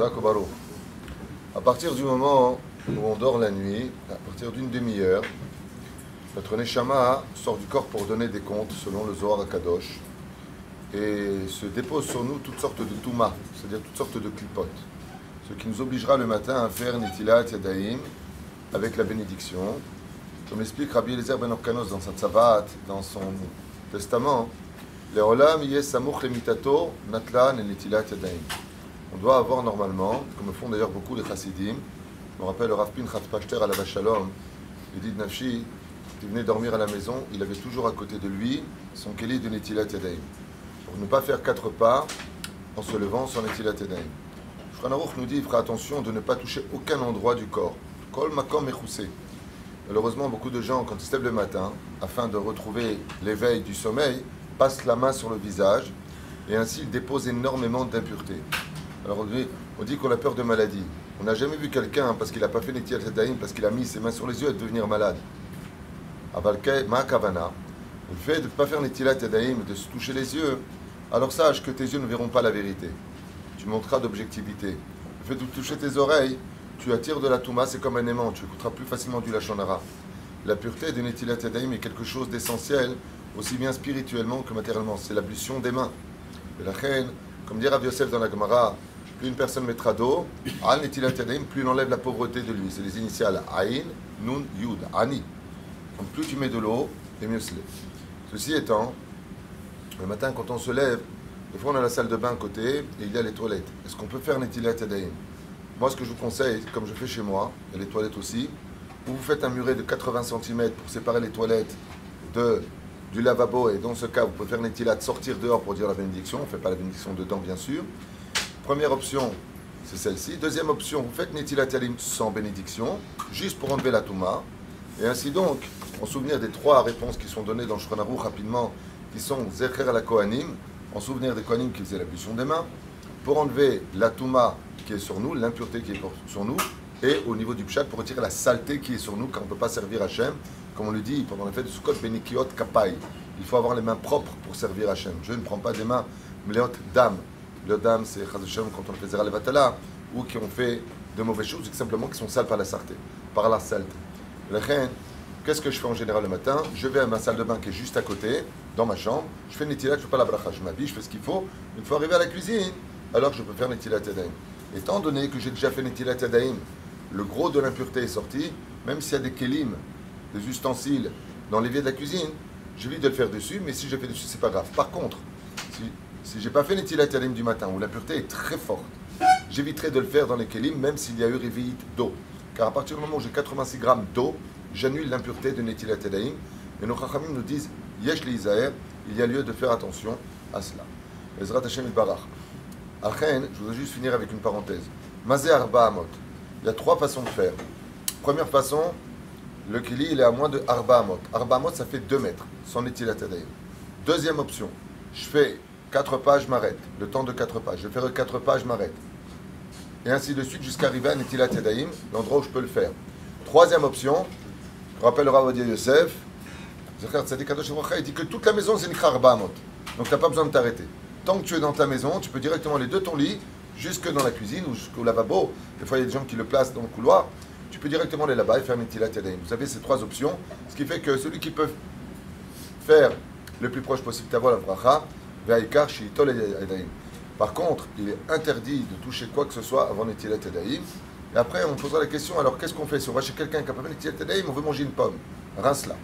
À partir du moment où on dort la nuit, à partir d'une demi-heure, notre Neshama sort du corps pour donner des comptes selon le Zohar Kadosh et se dépose sur nous toutes sortes de touma, c'est-à-dire toutes sortes de clipotes. Ce qui nous obligera le matin à faire Nitilat Yadaim avec la bénédiction. Comme explique Rabbi Eliezer Ben Orkanos dans sa Tzavat, dans son testament, les olam yesamuch lemitato natlan et Nitilat Yadaim. On doit avoir normalement, comme font d'ailleurs beaucoup les chassidim, je me rappelle le Rav à la Vachalom, il dit de Nafshi, il venait dormir à la maison, il avait toujours à côté de lui son keli de Netilat Yadaim. Pour ne pas faire quatre pas en se levant sans Netilat Yadaim. Shkanaruch nous dit, il fera attention de ne pas toucher aucun endroit du corps. Kol makom. Malheureusement, beaucoup de gens, quand ils se lèvent le matin, afin de retrouver l'éveil du sommeil, passent la main sur le visage et ainsi ils déposent énormément d'impuretés. Alors on dit qu'on a peur de maladie. On n'a jamais vu quelqu'un, parce qu'il n'a pas fait Netilat Yadaim, parce qu'il a mis ses mains sur les yeux, devenir malade. Ma kavana, le fait de ne pas faire Netilat Yadaim, de se toucher les yeux, alors sache que tes yeux ne verront pas la vérité. Tu monteras d'objectivité. Le fait de toucher tes oreilles, tu attires de la touma, c'est comme un aimant, tu écouteras plus facilement du lachonara. La pureté de Netilat Yadaim est quelque chose d'essentiel, aussi bien spirituellement que matériellement. C'est l'ablution des mains. Et la reine, comme dit Rav Yosef dans la Gemara, plus une personne mettra d'eau, Yadaim, plus il enlève la pauvreté de lui. C'est les initiales Aïn, Nun, Yud, Ani. Donc plus tu mets de l'eau, et mieux c'est. Ceci étant, le matin quand on se lève, des fois on a la salle de bain à côté et il y a les toilettes. Est-ce qu'on peut faire Netilat Yadaim Moi ce que je vous conseille, comme je fais chez moi, et les toilettes aussi, où vous faites un muret de 80 cm pour séparer les toilettes de, du lavabo, et dans ce cas vous pouvez faire Netilat, sortir dehors pour dire la bénédiction, on ne fait pas la bénédiction dedans bien sûr. Première option, c'est celle-ci. Deuxième option, vous faites Netilat sans bénédiction, juste pour enlever la Touma. Et ainsi donc, en souvenir des trois réponses qui sont données dans Shronaru rapidement, qui sont Zecher la Kohanim, en souvenir des Kohanim qui faisaient l'ablution des mains, pour enlever la Touma qui est sur nous, l'impureté qui est sur nous, et au niveau du Pshat, pour retirer la saleté qui est sur nous, car on ne peut pas servir Hachem, comme on le dit pendant la fête de Sukkot, Benikiot Kapai. Il faut avoir les mains propres pour servir Hachem. Je ne prends pas des mains Mleot Dam. Le Dam, c'est quand on fait Zera Levatala, ou qui ont fait de mauvaises choses, ou simplement qui sont sales par la saleté. Par la saleté. Le Qu'est-ce que je fais en général le matin? Je vais à ma salle de bain qui est juste à côté, dans ma chambre. Je fais Netilat, je fais pas la bracha. Je m'habille, je fais ce qu'il faut. Une fois arrivé à la cuisine, alors je peux faire Netilat Yadaim. Étant donné que j'ai déjà fait Netilat Yadaim, le gros de l'impureté est sorti, même s'il y a des kelim, des ustensiles dans l'évier de la cuisine, j'évite de le faire dessus, mais si je fais dessus, c'est pas grave. Par contre, si, si j'ai pas fait Netilat du matin, où l'impureté est très forte, j'éviterai de le faire dans les kelim, même s'il y a eu réveillite d'eau. Car à partir du moment où j'ai 86 grammes d'eau, j'annule l'impureté de Netilat Yadaim. Et nos Chachamim nous disent, Yesh li il y a lieu de faire attention à cela. Ezrat Hashem Barach. Je voudrais juste finir avec une parenthèse. Mazé Arba. Il y a trois façons de faire. Première façon, le Kili, il est à moins de Arba Amot. Arba ça fait 2 mètres, sans Netilat Yadaim. Deuxième option, je fais 4 pas, je m'arrête. Le temps de 4 pas. Je faire 4 pas, je m'arrête. Et ainsi de suite jusqu'à arriver à Netilat Yadaim, l'endroit où je peux le faire. Troisième option, je rappelle le Rav Yosef, il dit que toute la maison c'est Nikra Arbaamot. Donc tu n'as pas besoin de t'arrêter. Tant que tu es dans ta maison, tu peux directement aller de ton lit jusque dans la cuisine ou jusqu'au lavabo. Des fois, il y a des gens qui le placent dans le couloir. Tu peux directement aller là-bas et faire Netilat Yadaim. Vous avez ces trois options, ce qui fait que celui qui peut faire le plus proche possible d'avoir la bracha. Par contre, il est interdit de toucher quoi que ce soit avant Netilat Yadaim. Et après, on posera la question alors qu'est-ce qu'on fait? Si on va chez quelqu'un qui n'a pas fait Netilat Yadaim, on veut manger une pomme. Rince-la.